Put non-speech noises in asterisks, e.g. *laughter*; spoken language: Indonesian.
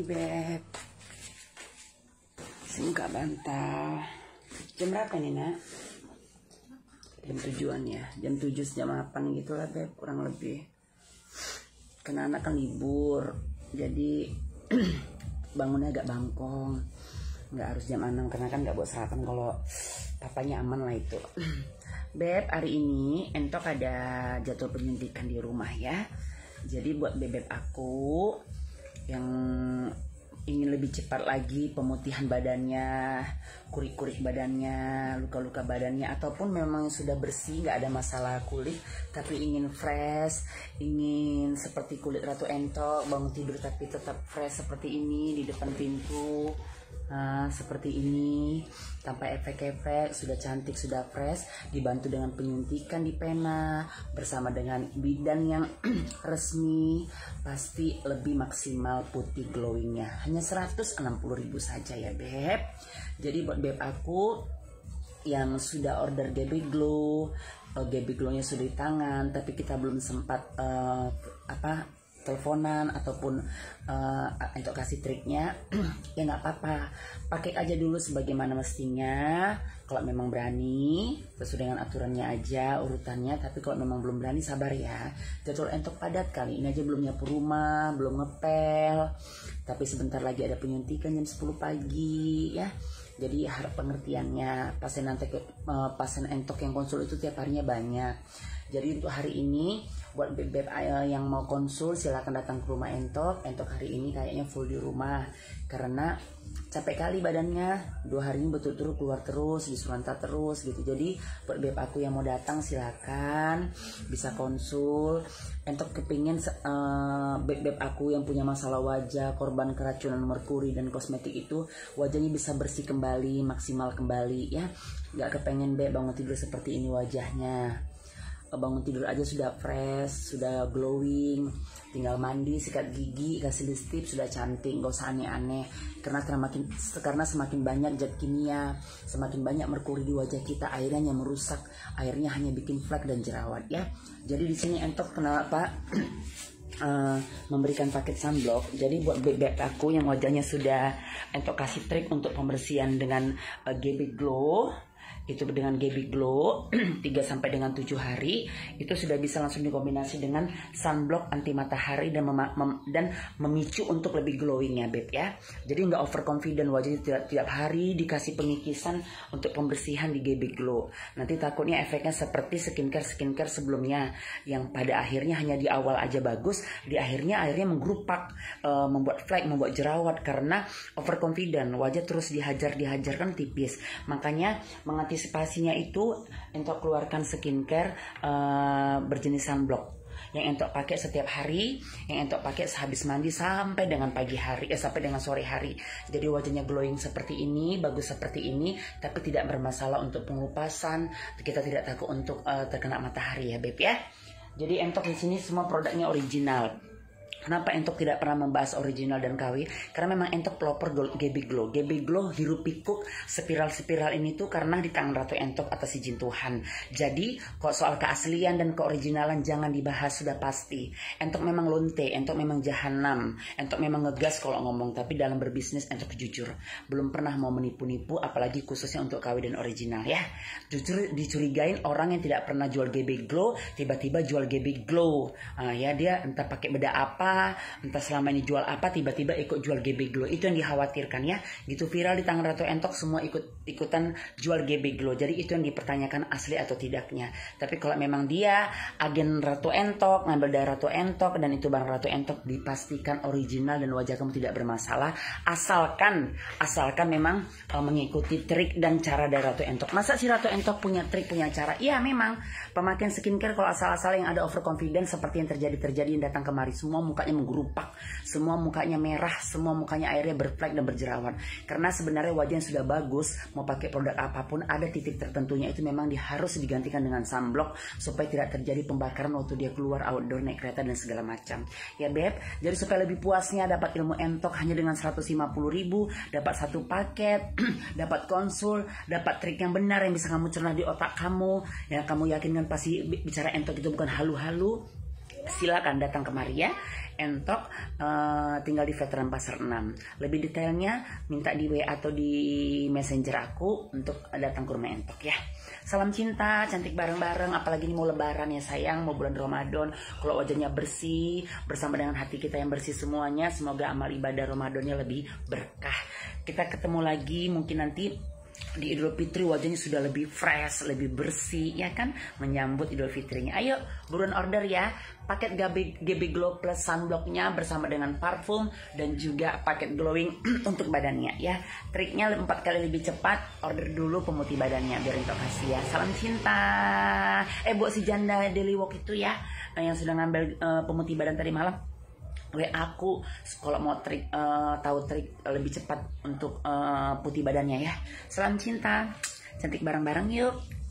Beb Singkat bantal. Jam berapa nih nak? Jam tujuan ya. Jam tujuh jam delapan gitu lah beb Kurang lebih. Karena anak kan libur Jadi *clears throat* Bangunnya agak bangkong. Nggak harus jam 6 Karena kan nggak buat sarapan Kalau papanya aman lah itu. *clears throat* Beb hari ini Entok ada jadwal penyuntikan di rumah ya. Jadi buat bebek aku yang ingin lebih cepat lagi pemutihan badannya, kurik-kurik badannya, luka-luka badannya, ataupun memang sudah bersih, nggak ada masalah kulit, tapi ingin fresh, ingin seperti kulit ratu entok, bangun tidur tapi tetap fresh seperti ini di depan pintu, Nah, seperti ini. Tanpa efek-efek sudah cantik sudah fresh dibantu dengan penyuntikan di pena bersama dengan bidan yang *clears throat* resmi pasti lebih maksimal putih glowingnya. Hanya 160.000 saja ya beb. Jadi buat beb aku yang sudah order GB Glow uh, GB Glow-nya sudah di tangan tapi kita belum sempat uh, apa teleponan ataupun uh, untuk kasih triknya *clears throat* ya nggak apa-apa. Pakai aja dulu sebagaimana mestinya. Kalau memang berani sesuai dengan aturannya aja urutannya. Tapi kalau memang belum berani sabar ya. Jadwal entok padat kali. Ini aja belum nyapu rumah belum ngepel. Tapi sebentar lagi ada penyuntikan jam 10 pagi ya. Jadi harap pengertiannya pasien nanti uh, pasien entok yang konsul itu tiap harinya banyak jadi untuk hari ini buat beb-beb yang mau konsul silahkan datang ke rumah Entok. Entok hari ini kayaknya full di rumah. Karena capek kali badannya. Dua hari ini betul-betul keluar terus di terus gitu. Jadi buat beb aku yang mau datang silakan bisa konsul. Entok kepingin uh, beb-beb aku yang punya masalah wajah korban keracunan merkuri dan kosmetik itu wajahnya bisa bersih kembali maksimal kembali ya. Nggak kepengen beb bangun tidur seperti ini wajahnya bangun tidur aja sudah fresh, sudah glowing, tinggal mandi, sikat gigi, kasih lipstick sudah cantik, gak usah aneh-aneh. Karena semakin karena semakin banyak zat kimia, semakin banyak merkuri di wajah kita, airnya yang merusak, airnya hanya bikin flek dan jerawat ya. Jadi di sini entok kenapa uh, *clears throat* memberikan paket sunblock. Jadi buat bebek aku yang wajahnya sudah entok kasih trik untuk pembersihan dengan uh, GB Glow itu dengan GB Glow *clears throat* 3 sampai dengan 7 hari itu sudah bisa langsung dikombinasi dengan sunblock anti matahari dan mem mem dan memicu untuk lebih glowing ya beb ya. Jadi nggak overconfident wajahnya tiap, tiap hari dikasih pengikisan untuk pembersihan di GB Glow. Nanti takutnya efeknya seperti skincare skincare sebelumnya yang pada akhirnya hanya di awal aja bagus di akhirnya akhirnya menggerupak uh, membuat flek membuat jerawat karena overconfident wajah terus dihajar dihajar kan tipis. Makanya menganti antisipasinya itu untuk keluarkan skincare uh, berjenis sunblock yang entok pakai setiap hari, yang entok pakai sehabis mandi sampai dengan pagi hari, eh sampai dengan sore hari. Jadi wajahnya glowing seperti ini, bagus seperti ini, tapi tidak bermasalah untuk pengelupasan. Kita tidak takut untuk uh, terkena matahari ya, beb ya. Jadi entok di sini semua produknya original Kenapa Entok tidak pernah membahas original dan KW? Karena memang Entok pelopor GB Glow. GB Glow hirup pikuk spiral-spiral ini tuh karena di tangan Ratu Entok atas izin Tuhan. Jadi kok soal keaslian dan keoriginalan jangan dibahas sudah pasti. Entok memang lonte, Entok memang jahanam, Entok memang ngegas kalau ngomong. Tapi dalam berbisnis Entok jujur. Belum pernah mau menipu-nipu apalagi khususnya untuk KW dan original ya. Jujur dicurigain orang yang tidak pernah jual GB Glow tiba-tiba jual GB Glow. Uh, ya dia entah pakai beda apa entah selama ini jual apa tiba-tiba ikut jual GB Glow. Itu yang dikhawatirkan ya. Gitu viral di tangan Ratu Entok semua ikut ikutan jual GB Glow. Jadi itu yang dipertanyakan asli atau tidaknya. Tapi kalau memang dia agen Ratu Entok ngambil dari Ratu Entok dan itu barang Ratu Entok dipastikan original dan wajah kamu tidak bermasalah. Asalkan asalkan memang uh, mengikuti trik dan cara dari Ratu Entok. Masa si Ratu Entok punya trik punya cara? Iya memang. Pemakaian skincare kalau asal-asal yang ada overconfident seperti yang terjadi-terjadi yang datang kemari. Semua muka mukanya menggerupak, semua mukanya merah, semua mukanya airnya berflek dan berjerawat. Karena sebenarnya wajah yang sudah bagus, mau pakai produk apa pun ada titik tertentunya itu memang harus digantikan dengan sunblock supaya tidak terjadi pembakaran waktu dia keluar outdoor naik kereta dan segala macam. Ya beb, jadi supaya lebih puasnya dapat ilmu entok hanya dengan 150 ribu, dapat satu paket, *clears throat* dapat konsul, dapat trik yang benar yang bisa kamu cerna di otak kamu, ya kamu yakinkan pasti bicara entok itu bukan halu-halu silakan datang kemari ya entok uh, tinggal di veteran pasar 6 lebih detailnya minta di WA atau di messenger aku untuk datang ke rumah entok ya. Salam cinta cantik bareng-bareng apalagi ini mau lebaran ya sayang mau bulan Ramadan. Kalau wajahnya bersih bersama dengan hati kita yang bersih semuanya semoga amal ibadah Ramadannya lebih berkah. Kita ketemu lagi mungkin nanti di Idul Fitri wajahnya sudah lebih fresh, lebih bersih ya kan menyambut Idul Fitrinya. Ayo buruan order ya paket GB, GB Glow Plus sunblocknya bersama dengan parfum dan juga paket glowing *clears throat* untuk badannya ya. Triknya empat kali lebih cepat order dulu pemutih badannya biar untuk kasih ya. Salam cinta. Eh buat si janda Daily Walk itu ya yang sudah ngambil uh, pemutih badan tadi malam gue aku kalau mau trik uh, tahu trik lebih cepat untuk uh, putih badannya ya. Salam cinta, cantik bareng-bareng yuk.